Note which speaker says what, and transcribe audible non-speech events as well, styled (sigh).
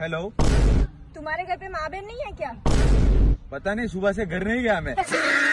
Speaker 1: Hello
Speaker 2: तुम्हारे घर पे माँ बहन नहीं है क्या?
Speaker 1: पता नहीं सुबह से घर नहीं गया मैं। (laughs)